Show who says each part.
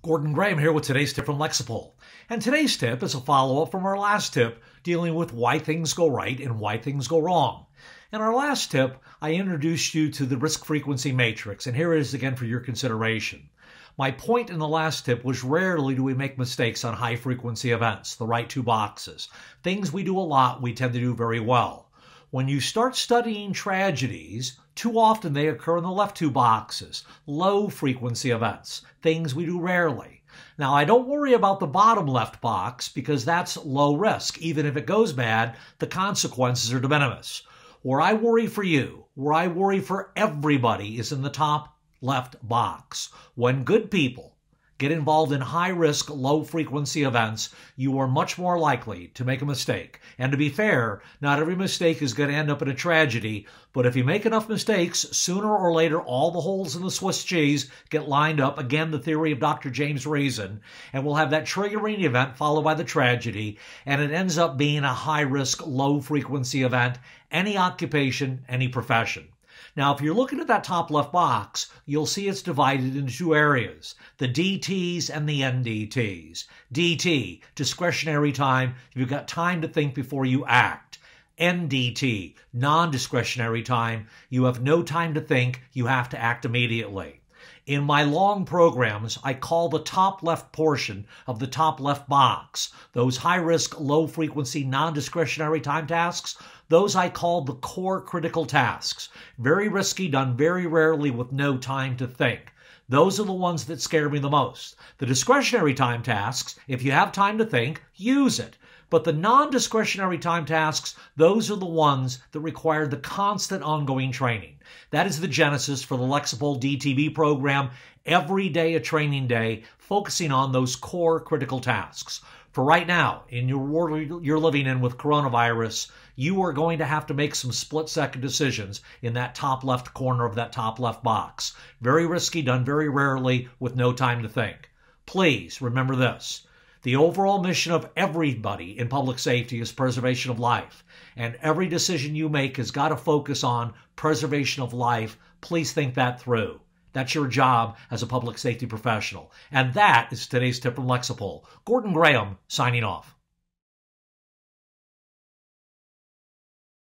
Speaker 1: Gordon Graham here with today's tip from Lexipol. And today's tip is a follow up from our last tip dealing with why things go right and why things go wrong. In our last tip, I introduced you to the risk frequency matrix, and here it is again for your consideration. My point in the last tip was rarely do we make mistakes on high frequency events, the right two boxes. Things we do a lot, we tend to do very well. When you start studying tragedies, too often they occur in the left two boxes, low frequency events, things we do rarely. Now, I don't worry about the bottom left box because that's low risk. Even if it goes bad, the consequences are de minimis. Where I worry for you, where I worry for everybody, is in the top left box. When good people, get involved in high risk, low frequency events, you are much more likely to make a mistake. And to be fair, not every mistake is going to end up in a tragedy, but if you make enough mistakes, sooner or later all the holes in the Swiss cheese get lined up. Again, the theory of Dr. James Reason, and we'll have that triggering event followed by the tragedy, and it ends up being a high risk, low frequency event, any occupation, any profession. Now, if you're looking at that top left box, you'll see it's divided into two areas, the DTs and the NDTs. DT, discretionary time, you've got time to think before you act. NDT, non-discretionary time, you have no time to think, you have to act immediately. In my long programs, I call the top left portion of the top left box, those high risk, low frequency, non discretionary time tasks, those I call the core critical tasks. Very risky, done very rarely with no time to think. Those are the ones that scare me the most. The discretionary time tasks, if you have time to think, use it. But the non discretionary time tasks, those are the ones that require the constant ongoing training. That is the genesis for the Lexipol DTB program. Every day a training day, focusing on those core critical tasks. For right now, in your world you're living in with coronavirus, you are going to have to make some split second decisions in that top left corner of that top left box. Very risky, done very rarely with no time to think. Please remember this. The overall mission of everybody in public safety is preservation of life. And every decision you make has got to focus on preservation of life. Please think that through. That's your job as a public safety professional. And that is today's tip from Lexipol. Gordon Graham signing off.